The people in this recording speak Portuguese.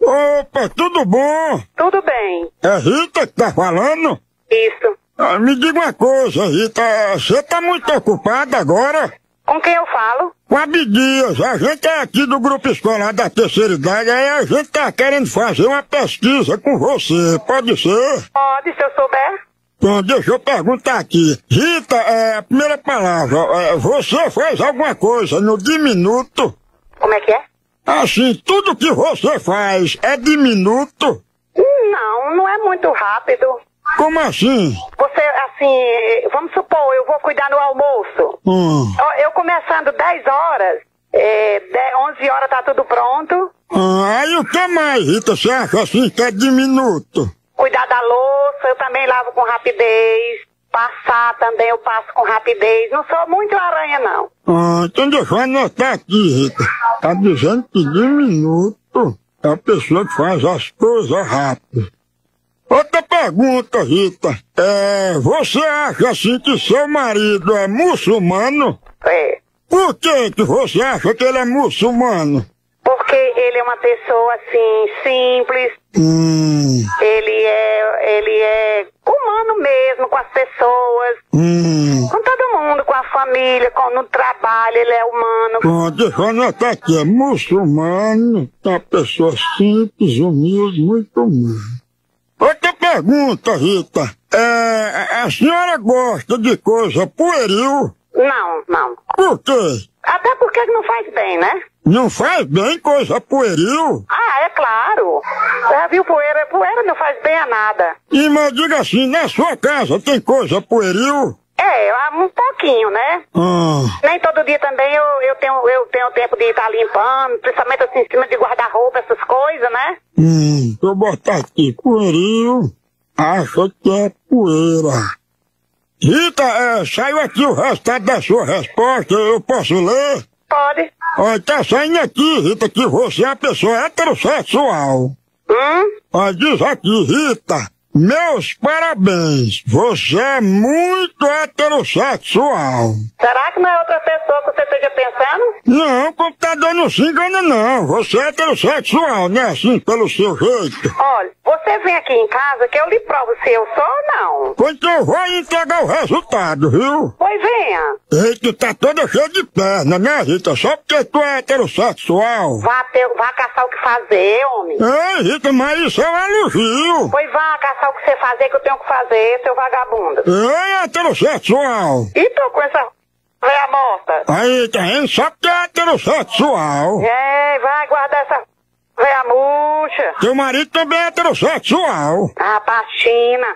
Oi, tudo bom? Tudo bem. É Rita que tá falando? Isso. Ah, me diga uma coisa, Rita, você tá muito ocupada agora? Com quem eu falo? Com a Abdias, a gente é aqui do grupo escolar da terceira idade, aí a gente tá querendo fazer uma pesquisa com você, pode ser? Pode, se eu souber. Então, deixa eu perguntar aqui. Rita, é, a primeira palavra, é, você faz alguma coisa no diminuto? Como é que é? Assim, tudo que você faz é diminuto? Não, não é muito rápido. Como assim? Você, assim, vamos supor, eu vou cuidar no almoço. Hum. Ó, Eu começando 10 horas, é, 10, 11 horas tá tudo pronto. Ah, aí o que mais, Rita, você acha assim que é diminuto? Cuidar da louça, eu também lavo com rapidez. Passar também eu passo com rapidez. Não sou muito aranha, não. Ah, então deixa eu anotar aqui, Rita. Tá dizendo que diminuto é a pessoa que faz as coisas rápido. Outra pergunta, Rita. É, você acha assim que seu marido é muçulmano? É. Por que que você acha que ele é muçulmano? Porque ele é uma pessoa, assim, simples. Hum, Ele é, ele é humano mesmo com as pessoas. hum. Com todo mundo, com a família, com, no trabalho, ele é humano. Bom, deixa eu anotar aqui. É muçulmano, é uma pessoa simples, humilde, muito humana. Outra pergunta, Rita. É, a senhora gosta de coisa pueril? Não, não. Por quê? Até porque não faz bem, né? Não faz bem coisa pueril? Ah, é claro. Já viu poeira? Poeira não faz bem a nada. E mas diga assim, na sua casa tem coisa pueril? É, um pouquinho, né? Ah, Nem todo dia também eu, eu, tenho, eu tenho tempo de estar limpando, principalmente assim em cima de guarda-roupa, essas coisas, né? hum, vou botar aqui, pueril, acha que é poeira. Rita, é, saiu aqui o resultado da sua resposta, eu posso ler? Pode. Olha, tá saindo aqui, Rita, que você é uma pessoa heterossexual. Hum? Olha, diz aqui, Rita, meus parabéns, você é muito heterossexual. Será que não é outra pessoa que você esteja pensando? Não, o computador não se engana não, você é heterossexual, né, assim, pelo seu jeito. Olha, você vem aqui em casa que eu lhe provo se eu sou ou não. Pois eu vou entregar o resultado, viu? Pois venha. Eita, tá toda cheia de perna, né, Rita? Só porque tu é heterossexual. Vá, ter, vá caçar o que fazer, homem. Ei, Rita, mas isso é um elogio. Pois vá caçar o que você fazer que eu tenho que fazer, seu vagabundo. Ei, heterossexual. E tô com essa véia morta? Aí, tá vendo? Só porque é heterossexual. É, vai guardar essa murcha. Teu marido também é heterossexual. Ah, pra China.